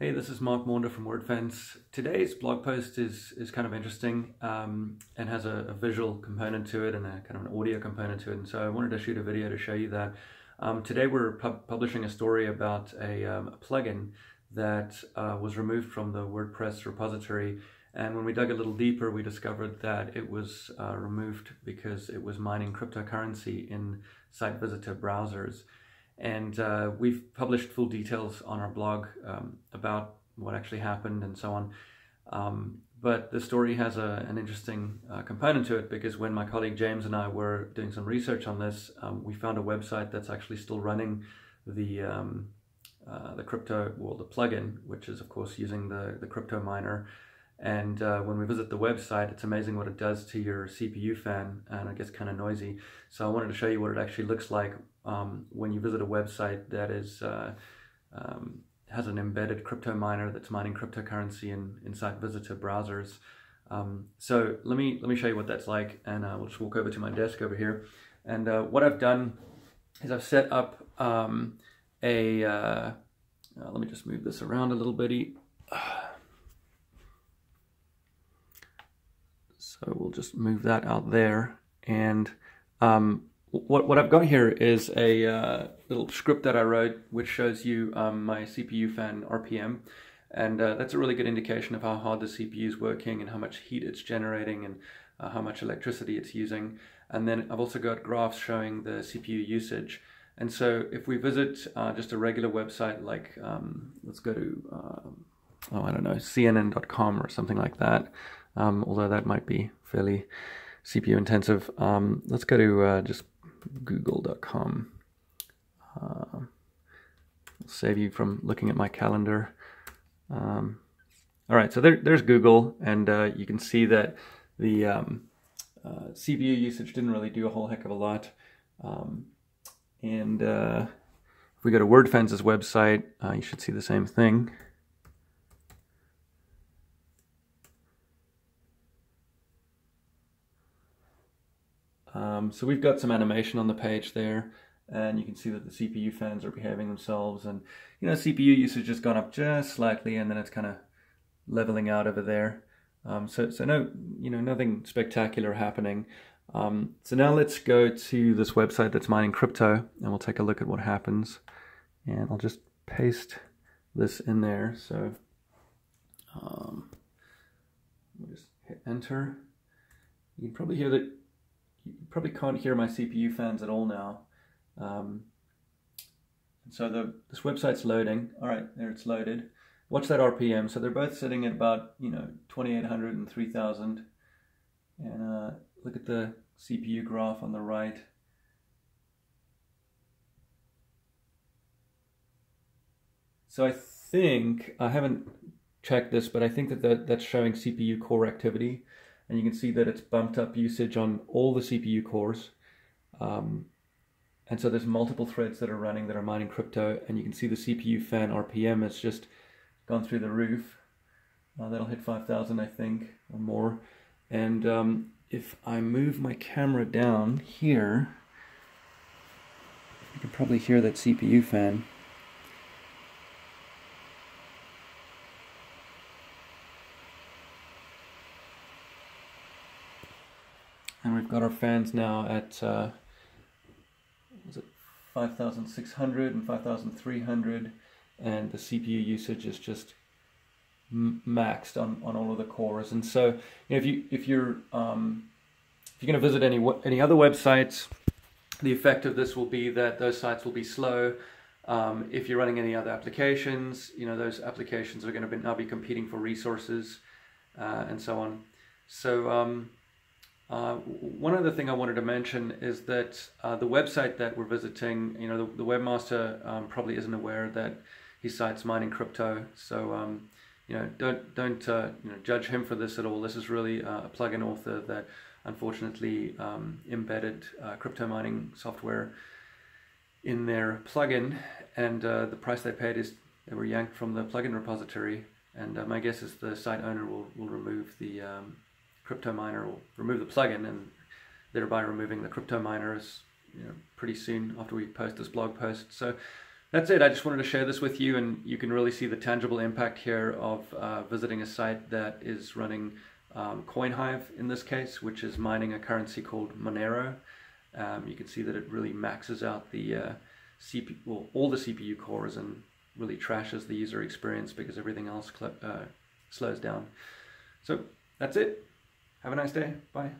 Hey, this is Mark Maunder from WordFence. Today's blog post is is kind of interesting um, and has a, a, visual component to it and a kind of an audio component to it. And so I wanted to shoot a video to show you that. Um, today we're pub publishing a story about a, um, a plugin that uh, was removed from the WordPress repository. And when we dug a little deeper, we discovered that it was uh, removed because it was mining cryptocurrency in site visitor browsers. And uh, we've published full details on our blog um, about what actually happened and so on. Um, but the story has a, an interesting uh, component to it because when my colleague James and I were doing some research on this, um, we found a website that's actually still running the um, uh, the crypto, well, the plugin, which is of course using the the crypto miner. And uh, when we visit the website, it's amazing what it does to your CPU fan, and it gets kind of noisy. So I wanted to show you what it actually looks like um, when you visit a website that is uh, um, has an embedded crypto miner that's mining cryptocurrency in, inside visitor browsers. Um, so let me let me show you what that's like, and uh, we'll just walk over to my desk over here. And uh, what I've done is I've set up um, a. Uh, uh, let me just move this around a little bitty. So we'll just move that out there, and um, what, what I've got here is a uh, little script that I wrote which shows you um, my CPU fan RPM and uh, that's a really good indication of how hard the CPU is working and how much heat it's generating and uh, how much electricity it's using. And then I've also got graphs showing the CPU usage. And so if we visit uh, just a regular website like um, let's go to um, oh I don't know CNN.com or something like that um, although that might be fairly CPU intensive um, let's go to uh, just google.com. Uh, save you from looking at my calendar. Um, all right, so there, there's Google, and uh, you can see that the um, uh, CPU usage didn't really do a whole heck of a lot. Um, and uh, if we go to WordFence's website, uh, you should see the same thing. Um, so we've got some animation on the page there and you can see that the CPU fans are behaving themselves and you know CPU usage has gone up just slightly and then it's kind of leveling out over there. Um, so, so no, you know, nothing spectacular happening. Um, so now let's go to this website that's mining crypto and we'll take a look at what happens. And I'll just paste this in there. So um, we'll just hit enter. You can probably hear that you probably can't hear my CPU fans at all now. Um, so the, this website's loading. All right, there it's loaded. Watch that RPM. So they're both sitting at about, you know, 2800 and 3000. And uh, look at the CPU graph on the right. So I think, I haven't checked this, but I think that, that that's showing CPU core activity and you can see that it's bumped up usage on all the CPU cores. Um, and so there's multiple threads that are running that are mining crypto, and you can see the CPU fan RPM has just gone through the roof. Uh, that'll hit 5,000, I think, or more. And um, if I move my camera down here, you can probably hear that CPU fan. Got our fans now at uh, was it 5,600 and 5,300 and the CPU usage is just maxed on, on all of the cores. And so you know, if you if you're um, if you're going to visit any any other websites the effect of this will be that those sites will be slow. Um, if you're running any other applications you know those applications are going to be, now be competing for resources uh, and so on. So um, uh, one other thing I wanted to mention is that uh, the website that we're visiting, you know, the, the webmaster um, probably isn't aware that his site's mining crypto. So, um, you know, don't don't uh, you know judge him for this at all. This is really uh, a plugin author that unfortunately um, embedded uh, crypto mining software in their plugin, and uh, the price they paid is they were yanked from the plugin repository. And my guess is the site owner will will remove the um, crypto miner will remove the plugin and thereby removing the crypto miners you know, pretty soon after we post this blog post. So that's it. I just wanted to share this with you, and you can really see the tangible impact here of uh, visiting a site that is running um, CoinHive in this case, which is mining a currency called Monero. Um, you can see that it really maxes out the uh, CPU, well, all the CPU cores and really trashes the user experience because everything else uh, slows down. So that's it. Have a nice day. Bye.